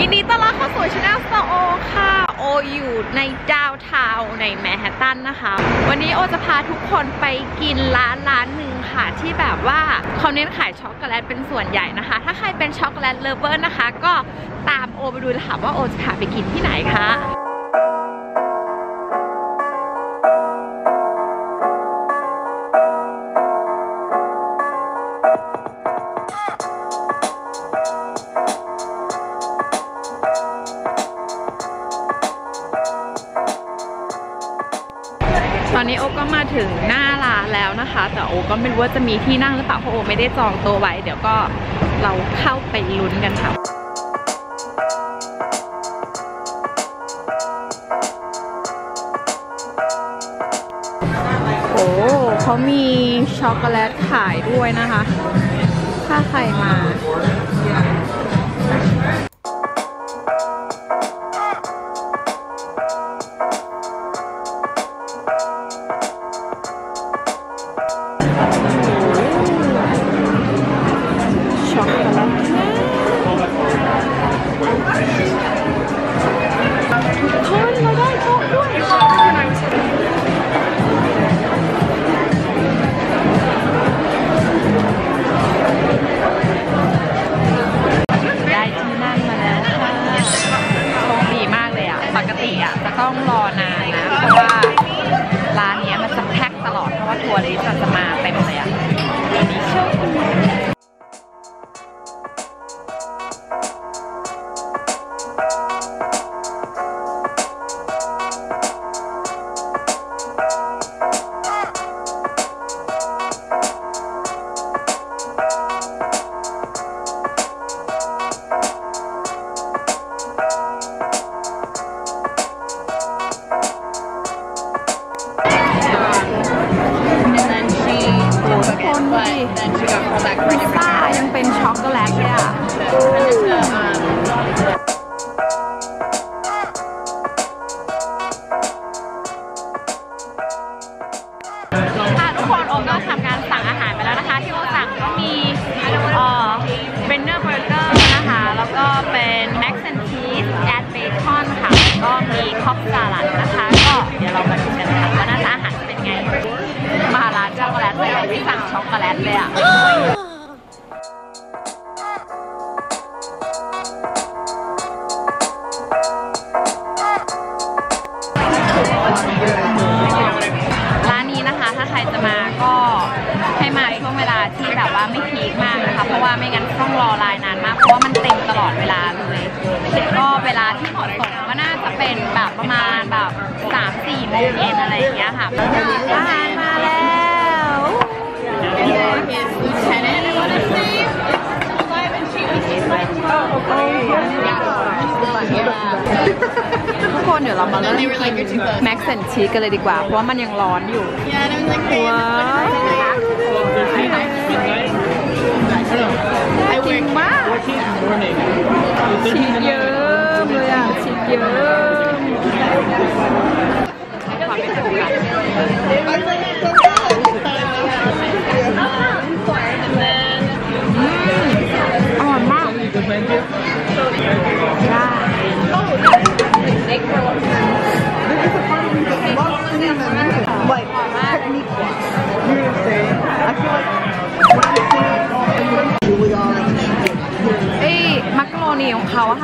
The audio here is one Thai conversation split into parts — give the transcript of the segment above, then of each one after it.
ยินดีต้อนรับเข้าสู่ channel โอค่ะ โออยู่ในดาวทาวในแมนฮัตตันนะคะ วันนี้โอจะพาทุกคนไปกินร้านร้านหนึ่งค่ะ ที่แบบว่าเขาเน้นขายช็อกโกแลตเป็นส่วนใหญ่นะคะ ถ้าใครเป็น chocolate lover นะคะ ก็ตามโอไปดูเลยค่ะว่าโอจะพาไปกินที่ไหนคะ ถึงหน้าร้านแล้วนะคะ แต่โอก็ไม่รู้ว่าจะมีที่นั่งหรือเปล่าเพราะโอไม่ได้จองโต๊ะไว้ เดี๋ยวก็เราเข้าไปลุ้นกันค่ะโอ้เขามีช็อกโกแลตขายด้วยนะคะ ถ้าใครมา พิซ different ซ่ายังเป็นช็อกโกแลตเลยอะ โกแลตเลยอะ ร้านนี้นะคะ ถ้าใครจะมาก็ให้มาช่วงเวลาที่แบบว่าไม่พีคมากนะคะ เพราะว่าไม่งั้นต้องรอลายนานมาก เพราะว่ามันเต็มตลอดเวลาเลยก็เวลาที่เหมาะสมก็น่าจะเป็นแบบประมาณแบบ3 4โมงเย็นอะไรอย่างเงี้ยค่ะอาหารมา ทุกคนเดี๋ยวเรามาเริ่มกินแม็กซ์แอนชีสกันเลยดีกว่า เพราะว่ามันยังร้อนอยู่ Yeah, and I was like, hey, Wow. I work มากชีสเยอะเลยอะชีสเยอะความไม่ถูกอ่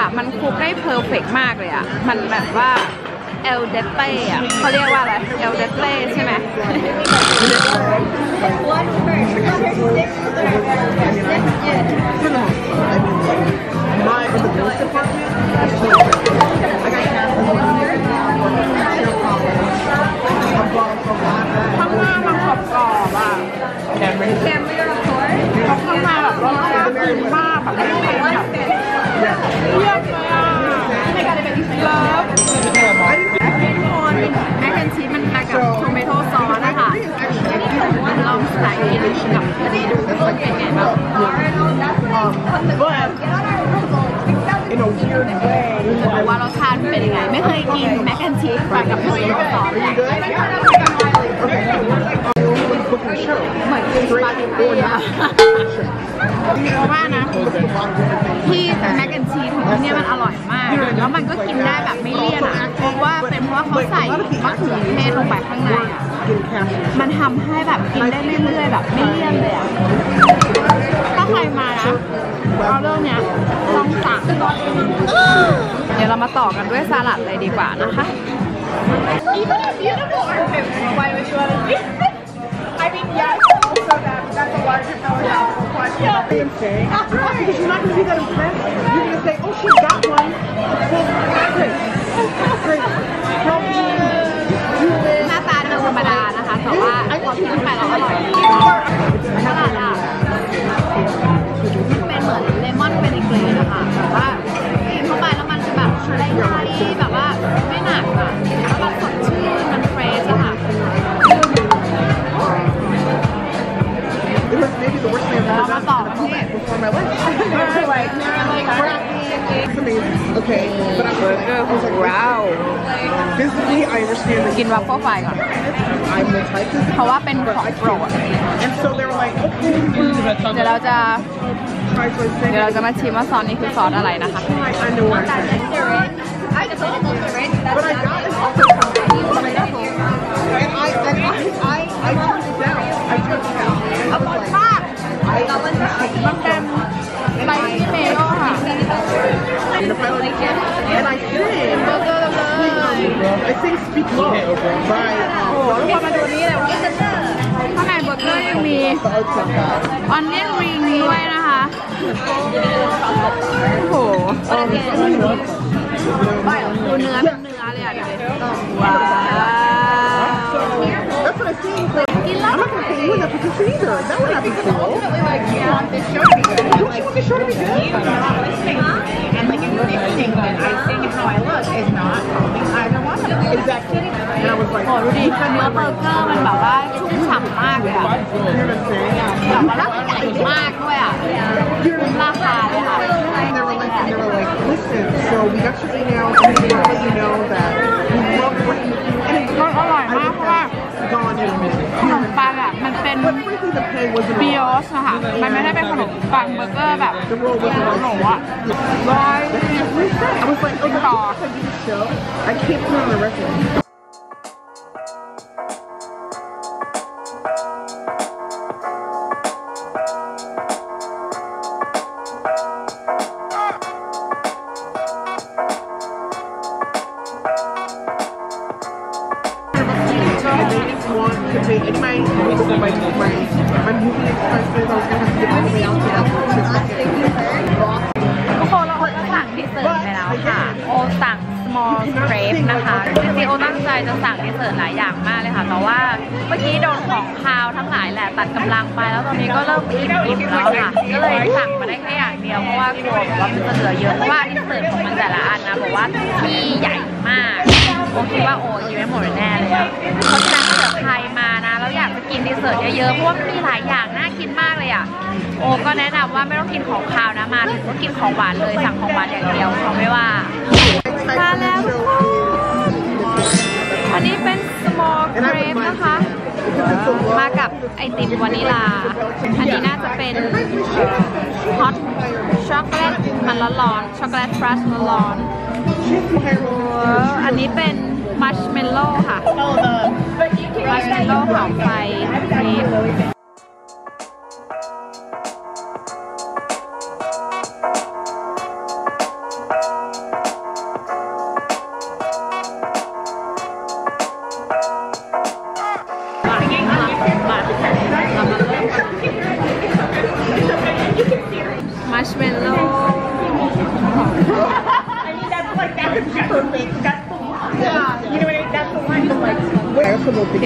ค่ะ มันคลุกได้เพอร์เฟกมากเลยอะ มันแบบว่าเอลเดเต้อะเขาเรียกว่าอะไรเอลเดเต้ใช่ไหมข้างหน้ามันกรอบกรอบๆอะ Cameron. เค็มไม่ได้เพราะข้างในแบบรสชาติดีมากแบบไม่เค็ in a weird way, บอกว่ารสชาติเป็นยังไง ไม่เคยกินแมคแอนชีสมากับโทเมโต้ซอส are you good? What's the show? เหมือนกินสปาเกตตี้อะเพราะว่านะ ที่แมกแอนชีสของที่เนี่ยมันอร่อยมาก แล้วมันก็กินได้แบบไม่เลี่ยนอะเพราะว่าเป็นเพราะว่าเขาใส่มะเขือเทศลงไปข้างในอะ Getting captured. มันทำให้แบบกินได้เรื่อยๆแบบไม่เลี่ยนเลยอะถ้าใครมานะเอาเรื่องเนี้ยต้องสั่งเดี๋ยวเรามาต่อกันด้วยสลัดเลยดีกว่านะคะ Even a beautiful armpit. Why would you want to be? I mean, yes, also that that's a larger philosophical question. I'm saying. Because you're not going to do that in French. You're going to say, oh, she got one. Well, great. Great. Help me. You แต่ว่าพอกินเข้าไปแล้วอร่อยดีสลัดอะ เพราะว่าเป็นของโปรด And so they were like, okay, เดี๋ยวเราจะ try to say, เดี๋ยวเราจะมาชิมว่าซอสนี้คือซอสอะไรนะคะ I know what I'm saying. But I got it also from But I got it. And I, and I, I, I turned it down. I turned it down. อร่อยมาก I, มันเป็นสไปซี่เมโล่ค่ะ and if I like it, and I sing, เบอร์เกอร์เลย I sing Speak Love by โอ้โหทุกคนมาดูนี่เลยว่าข้างในเบอร์เกอร์ยังมี the Arts of God. ออนเนียนริงด้วยนะคะ โอ้โห ดูเนื้อเป็นเนื้อเลยอ่ะดูดิว้าว That's what I sing. So I'm not gonna put you in that position either. That would not be cool. Like, you want this show to be good. Don't you want the show to be good? not listening to me and like insisting that I sing and how I look is not โอ้ดูดิเนื้อเบอร์เกอร์มันแบบว่าชุ่มฉ่ำมากเลยอะ you know what I'm saying? แบบว่าใหญ่มากด้วยอะคุ้มราคาเลยค่ะ And they were like, and they were like, listen, so we got your email, and we want to let you know that we love working with you. บิโอ wrong. สนะคะมันไม่ได้เป็นขนมปังเบอร์เกอร์แบบ The roll wasn't หนู wrong. อะร้อย I was like, oh, the Aw. I do the show, I can't put on the record. Want to pay in my my my my movie expenses. I was gonna have to get all the way out to that to ทุกคนเราโอก็สั่งดิเซอร์ไปแล้วค่ะ โอสั่ง small crepe นะคะจริงๆโอตั้งใจจะสั่งดิเซอร์หลายอย่างมากเลยค่ะ แต่ว่าเมื่อกี้โดนของคาวทั้งหลายแหละตัดกำลังไปแล้วตอนนี้ก็เริ่มอิ่มอิ่มแล้วค่ะ ก็เลยสั่งมาได้แค่อย่างเดียวเพราะว่ากลัวว่ามันจะเหลือเยอะเพราะว่าดิเซอร์ของมันแต่ละอันนะบอกว่าที่ใหญ่มากโอคิดว่าโอกินไม่หมดแน่เลยอะเพราะฉะนั้นถ้าเกิดใครมา นะแล้วอยากจะกินดิเซอร์ทเยอะๆเพราะว่ามันมีหลายอย่างน่ากินมากเลยอะโอก็แนะนำว่าไม่ต้องกินของคาวนะมาถึงก็กินของหวานเลยสั่งของหวานอย่างเดียวเขาไม่ว่ามาแล้วทุกคนอันนี้เป็น s'more crepe นะคะ มากับไอติมวานิลลา อันนี้น่าจะเป็น hot ช็อกโกแลตมันร้อนช็อกโกแลตฟรัชร้อนอันนี้เป็นมัชเมลโล่ค่ะ มัชเมลโล่หอมไฟครี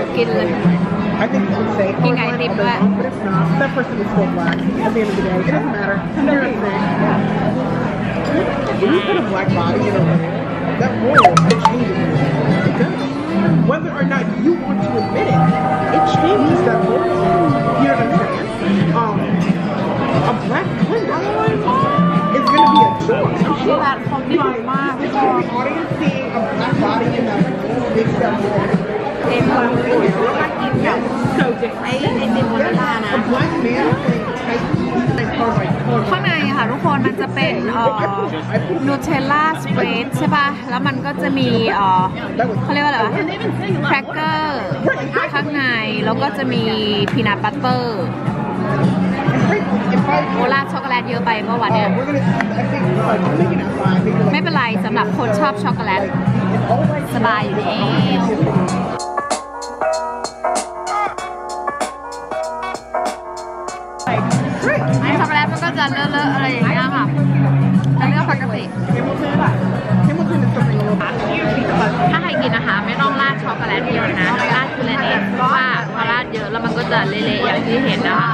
also don't think เดี๋ยวกินเลย I think you can say King colorblind I think all day what? long, but it's not. That person is still black. At the end of the day, it doesn't matter. They're a thing. When you put a black body in a role, that role it changes. It does. Whether or not you want to admit it, it changes that role. You know what I'm saying? Um, a black Glinda is going to be a chore. I'm ที่ sure. ร้านเขาดีมากทุกคน The audience seeing a black body in that role makes that role เองเลยแล้วมากินกับไอไอติมวานิลลานะข้างในค่ะทุกคนมันจะเป็นอ่อ Nutella spread ใช่ป่ะ แล้วมันก็จะมีเอ่อเขาเรียกว่าอะไรวะแครกเกอร์ข้างใน แล้วก็จะมี peanut butter โอลาช็อกโกแลตเยอะไปเมื่อวันเนี้ยไม่เป็นไรสำหรับคนชอบช็อกโกแลต สบายอยู่แล้ว จะเลอะๆอะไรอย่างเงี้ยค่ะเป็นเรื่องปกติ ถ้าใครกินนะคะ ไม่ต้องราดช็อกโกแลตเยอะนะราดทีละนิดเพราะว่าพอราดเยอะแล้วมันก็จะเละๆอย่างที่เห็นนะคะ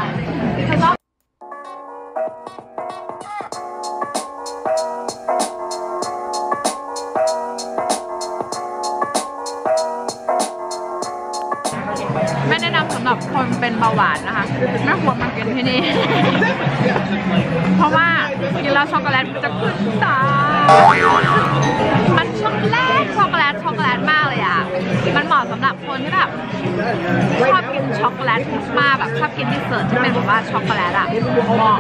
ไม่แนะนำสำหรับคนเป็นเบาหวานนะคะ ไม่ควรมากินที่นี่ เพราะว่ากินแล้วช็อกโกแลตมันจะขึ้นตา มันช็อกโกแลตช็อกโกแลตช็อกโกแลตมากเลยอะ มันเหมาะสำหรับคนที่แบบชอบกินช็อกโกแลตมากแบบชอบกิน dessert ที่เป็นแบบว่าช็อกโกแลตอะเหมาะ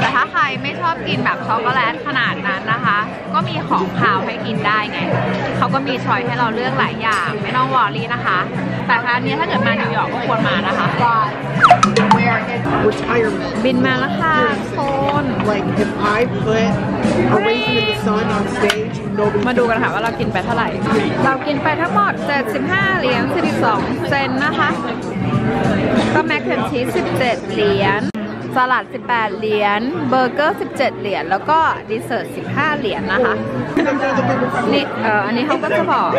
แต่ถ้าใครไม่ชอบกินแบบช็อกโกแลตขนาดนั้นนะคะ ก็มีของคาวให้กินได้ไง เขาก็มี choice ให้เราเลือกหลายอย่าง ไม่ต้อง worry นะคะ แต่ครั้งนี้ถ้าเกิดมานิวยอร์กก็ควรมานะคะ retirement. บิลมาแล้วค่ะทุกคน Like if I put a raisin in the sun on stage, nobody. มาดูกันค่ะว่าเรากินไปเท่าไหร่ เรากินไปทั้งหมด 75 เหรียญ 42 เซนต์นะคะ ก็ mac and cheese 17 เหรียญ สลัด 18 เหรียญ เบอร์เกอร์ 17 เหรียญ แล้วก็dessert 15 เหรียญนะคะ นี่ เอ่อ อันนี้เขาก็จะบอก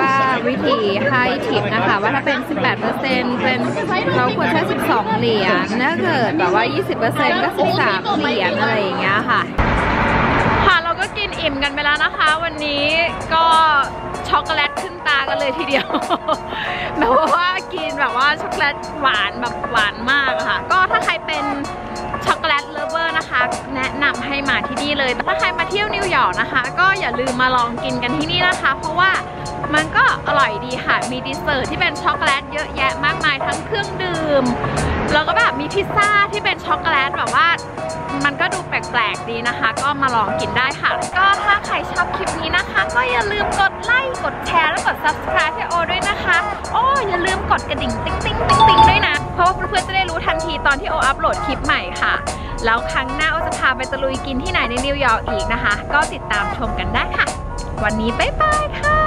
ว่าวิธีให้ทิปนะคะ ว่าถ้าเป็น 18%เป็นเราควรใช้ 12 เหรียญถ้าเกิดแบบว่า 20%ก็ 13 เหรียญอะไรอย่างเงี้ยค่ะค่ะเราก็กิน อิ่มกันไปแล้วนะคะ วันนี้ก็ช็อกโกแลตขึ้นตากันเลยทีเดียวแบบว่ากินแบบว่าช็อกโกแลตหวานแบบหวานมากค่ะ ก็ถ้าใครเป็นchocolate lover นะคะ แนะนำให้มาที่นี่เลย ถ้าใครมาเที่ยวนิวยอร์กนะคะ ก็อย่าลืมมาลองกินกันที่นี่นะคะ เพราะว่ามันก็อร่อยดีค่ะ มี dessert ที่เป็นช็อกโกแลตเยอะแยะมากมายทั้งเครื่องดื่ม แล้วก็แบบมีพิซซ่าที่เป็นช็อกโกแลตแบบว่า มันก็ดูแปลกๆดีนะคะ ก็มาลองกินได้ค่ะ ก็ถ้าใครชอบคลิปนี้นะคะ ก็อย่าลืมกดไลค์กดแชร์และกด subscribe ให้โอด้วยนะคะโออย่าลืมกดกระดิ่งติ๊งติ๊งติ๊งติ๊งด้วยนะ เพราะว่าเพื่อนๆจะได้รู้ทันทีตอนที่โออัพโหลดคลิปใหม่ค่ะ แล้วครั้งหน้าโอจะพาไปตะลุยกินที่ไหนในนิวยอร์กอีกนะคะ ก็ติดตามชมกันได้ค่ะ วันนี้บ๊ายบายค่ะ